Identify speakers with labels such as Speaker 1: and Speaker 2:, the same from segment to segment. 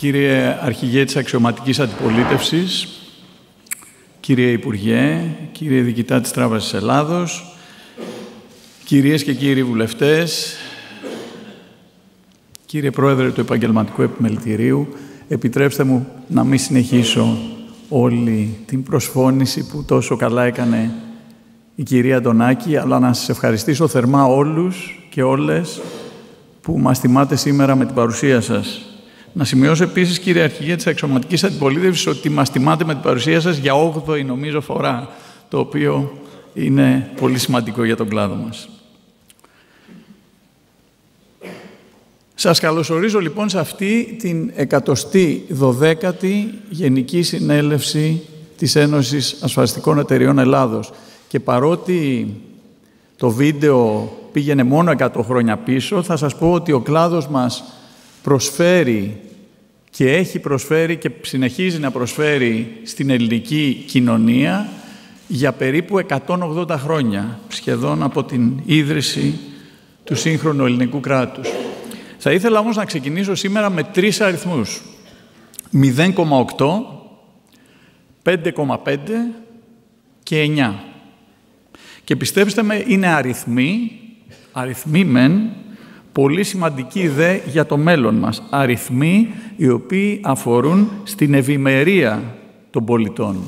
Speaker 1: κύριε Αρχηγέ της Αξιωματικής Αντιπολίτευσης, κύριε Υπουργέ, κύριε Διοικητά της Τράπεζας Ελλάδος, κυρίες και κύριοι βουλευτές, κύριε Πρόεδρε του Επαγγελματικού Επιμελητηρίου, επιτρέψτε μου να μην συνεχίσω όλη την προσφώνηση που τόσο καλά έκανε η κυρία Αντωνάκη, αλλά να σας ευχαριστήσω θερμά όλους και όλες που μας θυμάτε σήμερα με την παρουσία σας. Να σημειώσω επίσης, κύριε Αρχηγέ της Αξιωματικής Αντιπολίτευσης, ότι μας τιμάτε με την παρουσία σας για 8η νομίζω φορά, το οποίο είναι πολύ σημαντικό για τον κλάδο μας. Σας καλωσορίζω λοιπόν σε αυτή την 112η Γενική Συνέλευση της Ένωσης Ασφαλιστικών Εταιριών Ελλάδος. Και παρότι το βίντεο πήγαινε μόνο 100 χρόνια πίσω, θα σας πω ότι ο κλάδος μας προσφέρει και έχει προσφέρει και συνεχίζει να προσφέρει στην ελληνική κοινωνία για περίπου 180 χρόνια, σχεδόν από την ίδρυση του σύγχρονου ελληνικού κράτους. Θα ήθελα όμως να ξεκινήσω σήμερα με τρεις αριθμούς. 0,8, 5,5 και 9. Και πιστέψτε με, είναι αριθμοί, αριθμοί μεν, πολύ σημαντικοί δε για το μέλλον μας. Αριθμοί οι οποίοι αφορούν στην ευημερία των πολιτών.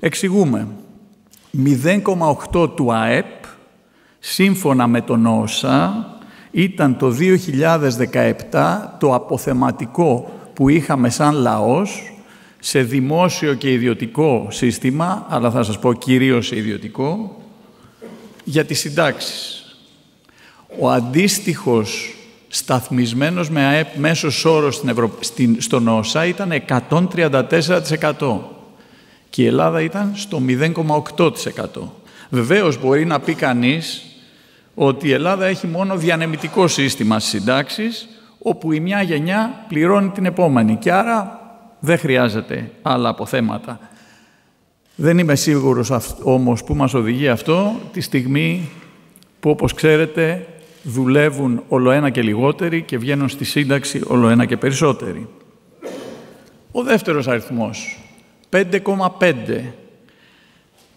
Speaker 1: Εξηγούμε. 0,8 του ΑΕΠ, σύμφωνα με τον ΩΣΑ, ήταν το 2017 το αποθεματικό που είχαμε σαν λαός σε δημόσιο και ιδιωτικό σύστημα, αλλά θα σας πω κυρίως σε ιδιωτικό, για τις συντάξεις. Ο αντίστοιχος σταθμισμένος με ΑΕΠ μέσος όρος στην Ευρω... στην... στον ΩΣΑ ήταν 134% και η Ελλάδα ήταν στο 0,8%. Βεβαίως μπορεί να πει κανείς ότι η Ελλάδα έχει μόνο διανεμητικό σύστημα συντάξεις, όπου η μια γενιά πληρώνει την επόμενη και άρα δεν χρειάζεται άλλα αποθέματα. Δεν είμαι σίγουρος όμως που μας οδηγεί αυτό τη στιγμή που όπως ξέρετε δουλεύουν όλο ένα και λιγότεροι και βγαίνουν στη σύνταξη όλο ένα και περισσότεροι. Ο δεύτερος αριθμός, 5,5.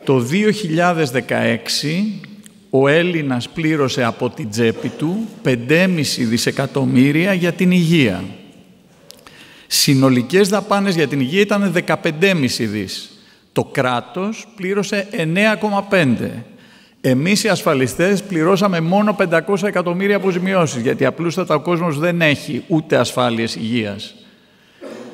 Speaker 1: Το 2016 ο Έλληνας πλήρωσε από την τσέπη του 5,5 δισεκατομμύρια για την υγεία. Συνολικές δαπάνες για την υγεία ήταν 15,5 δις. Το κράτος πλήρωσε 9,5. Εμείς οι ασφαλιστές πληρώσαμε μόνο 500 εκατομμύρια αποζημιώσεις, γιατί απλούστατα ο κόσμος δεν έχει ούτε ασφάλειες υγείας.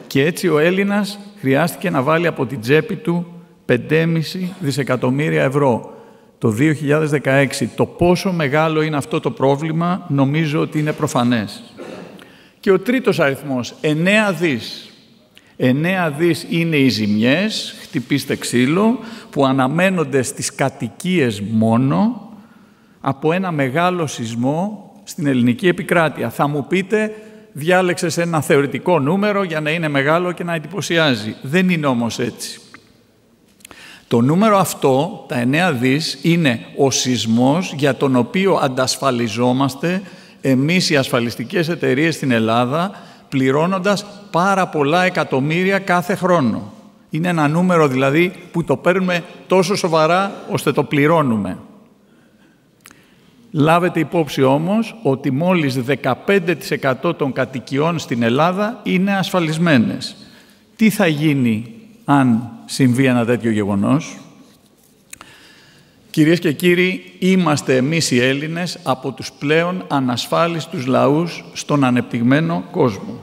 Speaker 1: Και έτσι ο Έλληνας χρειάστηκε να βάλει από την τσέπη του 5,5 δισεκατομμύρια ευρώ το 2016. Το πόσο μεγάλο είναι αυτό το πρόβλημα νομίζω ότι είναι προφανές. Και ο τρίτος αριθμός, 9 δις. 9 δις είναι οι ζημιές, χτυπήστε ξύλο, που αναμένονται στις κατοικίες μόνο από ένα μεγάλο σεισμό στην ελληνική επικράτεια. Θα μου πείτε, διάλεξες ένα θεωρητικό νούμερο για να είναι μεγάλο και να εντυπωσιάζει. Δεν είναι όμως έτσι. Το νούμερο αυτό, τα 9 δις, είναι ο σεισμός για τον οποίο αντασφαλιζόμαστε εμείς οι ασφαλιστικές εταιρείες στην Ελλάδα, πληρώνοντας πάρα πολλά εκατομμύρια κάθε χρόνο. Είναι ένα νούμερο δηλαδή που το παίρνουμε τόσο σοβαρά ώστε το πληρώνουμε. Λάβετε υπόψη όμως ότι μόλις 15% των κατοικιών στην Ελλάδα είναι ασφαλισμένες. Τι θα γίνει αν συμβεί ένα τέτοιο γεγονός; Κυρίες και κύριοι, είμαστε εμείς οι Έλληνες από τους πλέον ανασφάλιστους λαούς στον ανεπτυγμένο κόσμο.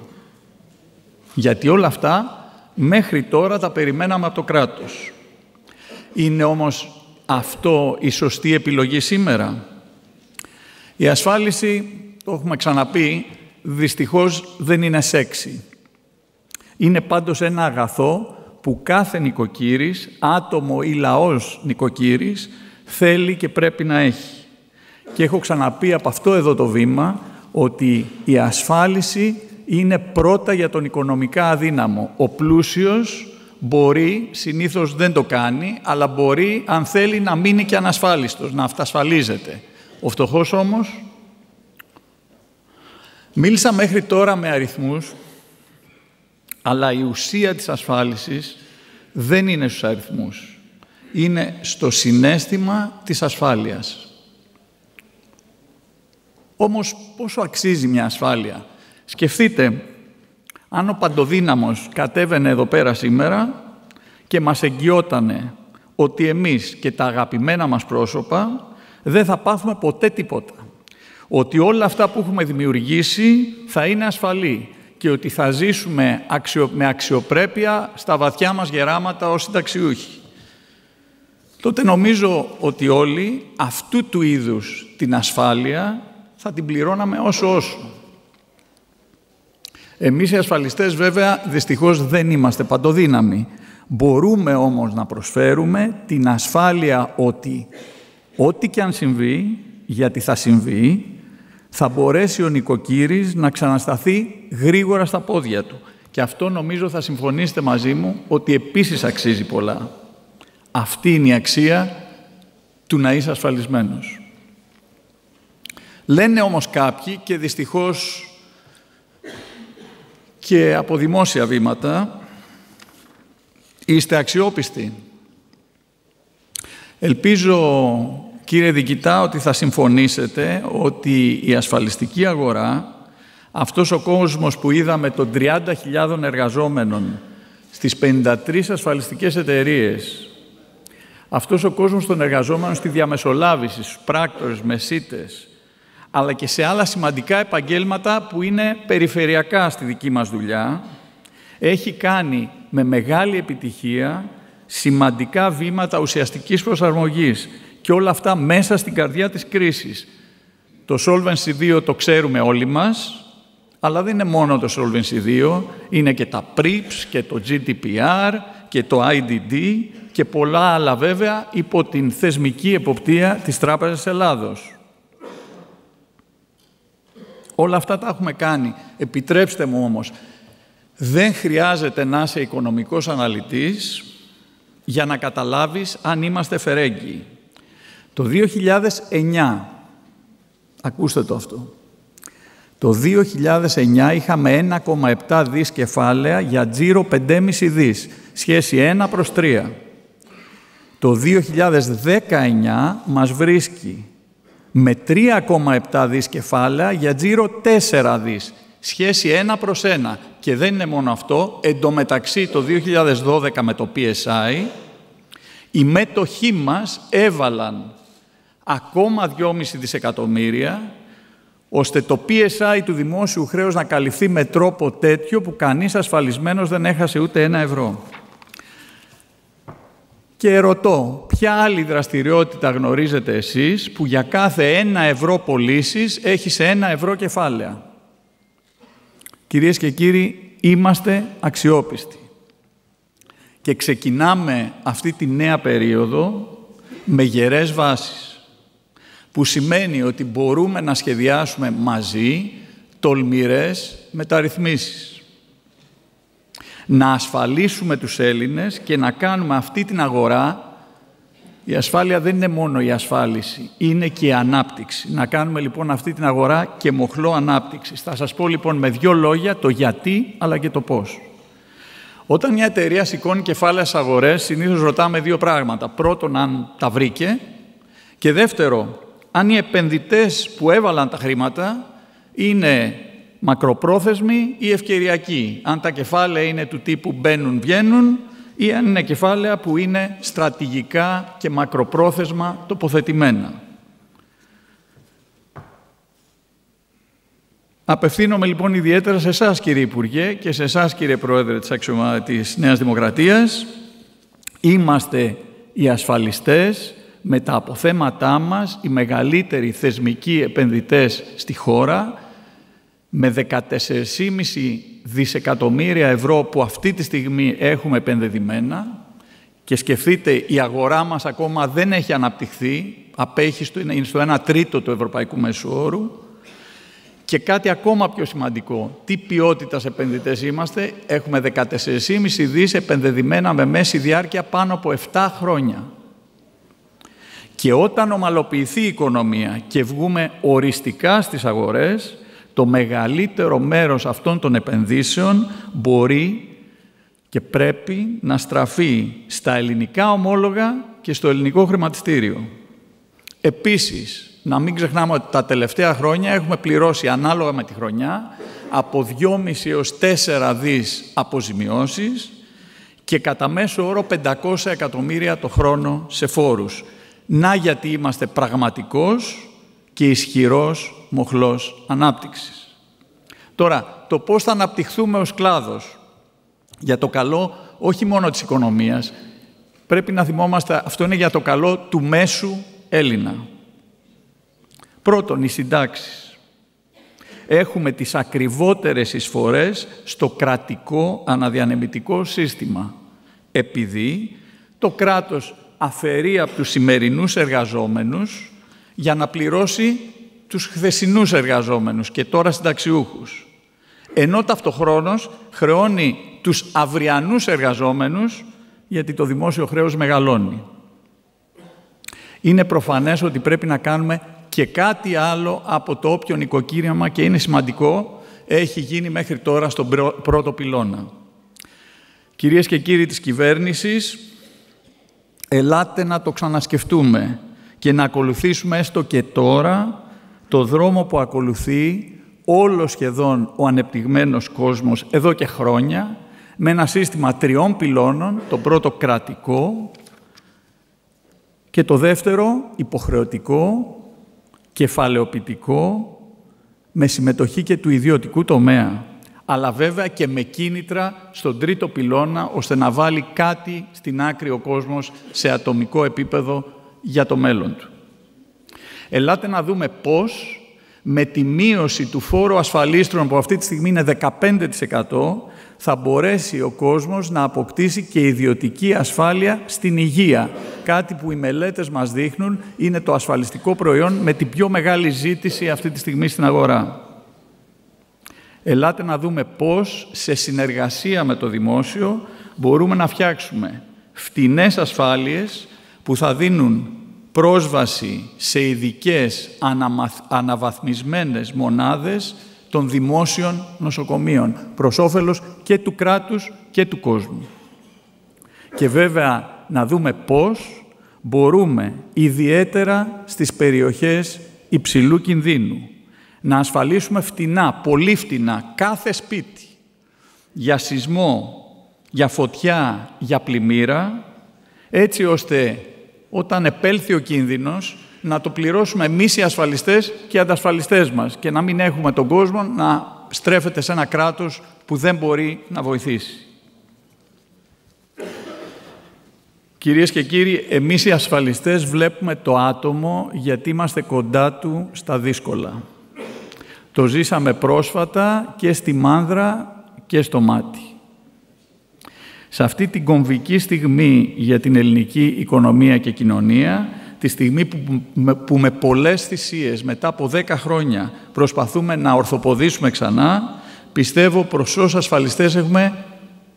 Speaker 1: Γιατί όλα αυτά μέχρι τώρα τα περιμέναμε από το κράτος. Είναι όμως αυτό η σωστή επιλογή σήμερα; Η ασφάλιση, το έχουμε ξαναπεί, δυστυχώς δεν είναι σεξι. Είναι πάντως ένα αγαθό που κάθε νοικοκύρης, άτομο ή λαός νοικοκύρης, θέλει και πρέπει να έχει. Και έχω ξαναπεί από αυτό εδώ το βήμα ότι η ασφάλιση είναι πρώτα για τον οικονομικά αδύναμο. Ο πλούσιος μπορεί, συνήθως δεν το κάνει, αλλά μπορεί αν θέλει να μείνει και ανασφάλιστος, να αυτασφαλίζεται. Ο φτωχός όμως, μίλησα μέχρι τώρα με αριθμούς Αλλά η ουσία της ασφάλισης δεν είναι στους αριθμούς. Είναι στο συνέστημα της ασφάλειας. Όμως πόσο αξίζει μια ασφάλεια; Σκεφτείτε, αν ο παντοδύναμος κατέβαινε εδώ πέρα σήμερα και μας εγγυότανε ότι εμείς και τα αγαπημένα μας πρόσωπα δεν θα πάθουμε ποτέ τίποτα. Ότι όλα αυτά που έχουμε δημιουργήσει θα είναι ασφαλή και ότι θα ζήσουμε με αξιοπρέπεια στα βαθιά μας γεράματα ως συνταξιούχοι. Τότε νομίζω ότι όλοι αυτού του είδους την ασφάλεια θα την πληρώναμε όσο όσο. Εμείς οι ασφαλιστές βέβαια δυστυχώς δεν είμαστε παντοδύναμοι. Μπορούμε όμως να προσφέρουμε την ασφάλεια ότι ό,τι και αν συμβεί, γιατί θα συμβεί, θα μπορέσει ο νοικοκύρης να ξανασταθεί γρήγορα στα πόδια του. Και αυτό νομίζω θα συμφωνήσετε μαζί μου ότι επίσης αξίζει πολλά. Αυτή είναι η αξία του να είσαι ασφαλισμένος. Λένε όμως κάποιοι και δυστυχώς και από δημόσια βήματα είστε αξιόπιστοι. Ελπίζω κύριε Δικητά ότι θα συμφωνήσετε ότι η ασφαλιστική αγορά αυτός ο κόσμος που είδαμε των 30.000 εργαζόμενων στις 53 ασφαλιστικές εταιρείες αυτός ο κόσμος των εργαζόμενων στη διαμεσολάβηση, στους πράκτορες, μεσίτες, αλλά και σε άλλα σημαντικά επαγγέλματα που είναι περιφερειακά στη δική μας δουλειά, έχει κάνει με μεγάλη επιτυχία σημαντικά βήματα ουσιαστικής προσαρμογής και όλα αυτά μέσα στην καρδιά της κρίσης. Το Solvency 2 το ξέρουμε όλοι μας, αλλά δεν είναι μόνο το Solvency 2, είναι και τα PRIPS και το GDPR και το IDD και πολλά άλλα βέβαια υπό την θεσμική εποπτεία της Τράπεζας Ελλάδος. Όλα αυτά τα έχουμε κάνει. Επιτρέψτε μου όμως, δεν χρειάζεται να είσαι οικονομικός αναλυτής για να καταλάβεις αν είμαστε φερέγγοι. Το 2009, ακούστε το αυτό, το 2009 είχαμε 1,7 δις κεφάλαια για τζίρο 5,5 δις, σχέση 1 προς 3. Το 2019 μας βρίσκει με 3,7 δις κεφάλαια για τζίρο 4 δις, σχέση 1 προς 1. Και δεν είναι μόνο αυτό, εντωμεταξύ το 2012 με το PSI, οι μέτοχοί μας έβαλαν ακόμα 2,5 δισεκατομμύρια, ώστε το PSI του δημόσιου χρέους να καλυφθεί με τρόπο τέτοιο που κανείς ασφαλισμένος δεν έχασε ούτε ένα ευρώ. Και ρωτώ, ποια άλλη δραστηριότητα γνωρίζετε εσείς που για κάθε ένα ευρώ πωλήσεις έχεις σε ένα ευρώ κεφάλαια; Κυρίες και κύριοι, είμαστε αξιόπιστοι. Και ξεκινάμε αυτή τη νέα περίοδο με γερές βάσεις, που σημαίνει ότι μπορούμε να σχεδιάσουμε μαζί τολμηρές μεταρρυθμίσεις να ασφαλίσουμε τους Έλληνες και να κάνουμε αυτή την αγορά. Η ασφάλεια δεν είναι μόνο η ασφάλιση, είναι και η ανάπτυξη. Να κάνουμε λοιπόν αυτή την αγορά και μοχλό ανάπτυξης. Θα σας πω λοιπόν με δύο λόγια το γιατί αλλά και το πώς. Όταν μια εταιρεία σηκώνει κεφάλαια στις αγορές, συνήθως ρωτάμε δύο πράγματα. Πρώτον, αν τα βρήκε και δεύτερο, αν οι επενδυτές που έβαλαν τα χρήματα είναι μακροπρόθεσμη ή ευκαιριακή. Αν τα κεφάλαια είναι του τύπου μπαίνουν, βγαίνουν ή αν είναι κεφάλαια που είναι στρατηγικά και μακροπρόθεσμα τοποθετημένα. Απευθύνομαι λοιπόν ιδιαίτερα σε εσάς κύριε Υπουργέ και σε εσάς κύριε Πρόεδρε της, Αξιωμα... της Νέας Δημοκρατίας. Είμαστε οι ασφαλιστές με τα αποθέματά μας, οι μεγαλύτεροι θεσμικοί επενδυτές στη χώρα, με 14,5 δισεκατομμύρια ευρώ που αυτή τη στιγμή έχουμε επενδεδημένα και σκεφτείτε η αγορά μας ακόμα δεν έχει αναπτυχθεί, απέχει στο, είναι στο 1 τρίτο του ευρωπαϊκού μέσου όρου και κάτι ακόμα πιο σημαντικό, τι ποιότητας επενδυτές είμαστε, έχουμε 14,5 δις επενδεδημένα με μέση διάρκεια πάνω από 7 χρόνια. Και όταν ομαλοποιηθεί η οικονομία και βγούμε οριστικά στις αγορές, το μεγαλύτερο μέρος αυτών των επενδύσεων μπορεί και πρέπει να στραφεί στα ελληνικά ομόλογα και στο ελληνικό χρηματιστήριο. Επίσης, να μην ξεχνάμε ότι τα τελευταία χρόνια έχουμε πληρώσει ανάλογα με τη χρονιά από 2,5 έως 4 δις αποζημιώσεις και κατά μέσο όρο 500 εκατομμύρια το χρόνο σε φόρους. Να γιατί είμαστε πραγματικός και ισχυρός μοχλός ανάπτυξης. Τώρα, το πώς θα αναπτυχθούμε ως κλάδος για το καλό όχι μόνο της οικονομίας, πρέπει να θυμόμαστε, αυτό είναι για το καλό του μέσου Έλληνα. Πρώτον, οι συντάξεις. Έχουμε τις ακριβότερες εισφορές στο κρατικό αναδιανεμητικό σύστημα, επειδή το κράτος αφαιρεί από τους σημερινούς εργαζόμενους για να πληρώσει τους χθεσινούς εργαζόμενους και τώρα συνταξιούχους. Ενώ ταυτοχρόνως χρεώνει τους αυριανούς εργαζόμενους γιατί το δημόσιο χρέος μεγαλώνει. Είναι προφανές ότι πρέπει να κάνουμε και κάτι άλλο από το όποιο νοικοκύριαμα και είναι σημαντικό έχει γίνει μέχρι τώρα στον πρώτο πυλώνα. Κυρίες και κύριοι της κυβέρνησης, ελάτε να το ξανασκεφτούμε και να ακολουθήσουμε έστω και τώρα το δρόμο που ακολουθεί όλο σχεδόν ο ανεπτυγμένος κόσμος εδώ και χρόνια με ένα σύστημα τριών πυλώνων, το πρώτο κρατικό και το δεύτερο υποχρεωτικό, κεφαλαιοποιητικό, με συμμετοχή και του ιδιωτικού τομέα, αλλά βέβαια και με κίνητρα στον τρίτο πυλώνα, ώστε να βάλει κάτι στην άκρη ο κόσμος σε ατομικό επίπεδο για το μέλλον του. Ελάτε να δούμε πώς με τη μείωση του φόρου ασφαλίστρων που αυτή τη στιγμή είναι 15% θα μπορέσει ο κόσμος να αποκτήσει και ιδιωτική ασφάλεια στην υγεία. Κάτι που οι μελέτες μας δείχνουν είναι το ασφαλιστικό προϊόν με την πιο μεγάλη ζήτηση αυτή τη στιγμή στην αγορά. Ελάτε να δούμε πώς σε συνεργασία με το δημόσιο μπορούμε να φτιάξουμε φτηνές ασφάλειες που θα δίνουν πρόσβαση σε ειδικές αναβαθμισμένες μονάδες των δημόσιων νοσοκομείων, προς όφελος και του κράτους και του κόσμου. Και βέβαια να δούμε πώς μπορούμε ιδιαίτερα στις περιοχές υψηλού κινδύνου να ασφαλίσουμε φτηνά, πολύ φτηνά, κάθε σπίτι για σεισμό, για φωτιά, για πλημμύρα, έτσι ώστε όταν επέλθει ο κίνδυνος να το πληρώσουμε εμείς οι ασφαλιστές και οι αντασφαλιστές μας και να μην έχουμε τον κόσμο να στρέφεται σε ένα κράτος που δεν μπορεί να βοηθήσει. Κυρίες και κύριοι, εμείς οι ασφαλιστές βλέπουμε το άτομο γιατί είμαστε κοντά του στα δύσκολα. Το ζήσαμε πρόσφατα και στη μάνδρα και στο μάτι. Σε αυτή την κομβική στιγμή για την ελληνική οικονομία και κοινωνία, τη στιγμή που, που με πολλές θυσίες, μετά από δέκα χρόνια, προσπαθούμε να ορθοποδήσουμε ξανά, πιστεύω προς όσους ασφαλιστές έχουμε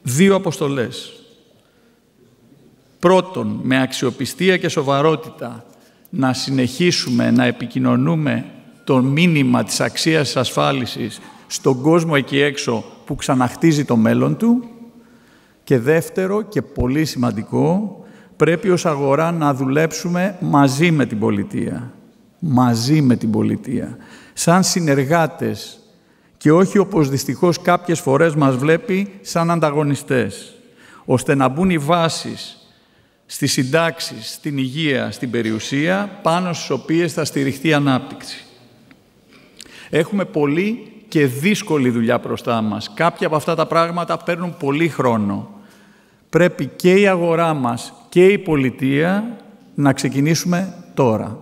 Speaker 1: δύο αποστολές. Πρώτον, με αξιοπιστία και σοβαρότητα να συνεχίσουμε να επικοινωνούμε το μήνυμα της αξίας της ασφάλισης στον κόσμο εκεί έξω που ξαναχτίζει το μέλλον του και δεύτερο και πολύ σημαντικό, πρέπει ως αγορά να δουλέψουμε μαζί με την πολιτεία. Μαζί με την πολιτεία. Σαν συνεργάτες και όχι όπως δυστυχώς κάποιες φορές μας βλέπει σαν ανταγωνιστές, ώστε να μπουν οι βάσεις στις συντάξεις, στην υγεία, στην περιουσία, πάνω στις οποίες θα στηριχτεί η ανάπτυξη. Έχουμε πολύ και δύσκολη δουλειά μπροστά μας. Κάποια από αυτά τα πράγματα παίρνουν πολύ χρόνο. Πρέπει και η αγορά μας και η πολιτεία να ξεκινήσουμε τώρα.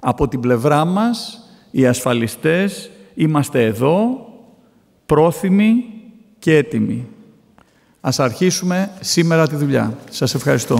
Speaker 1: Από την πλευρά μας, οι ασφαλιστές, είμαστε εδώ, πρόθυμοι και έτοιμοι. Ας αρχίσουμε σήμερα τη δουλειά. Σας ευχαριστώ.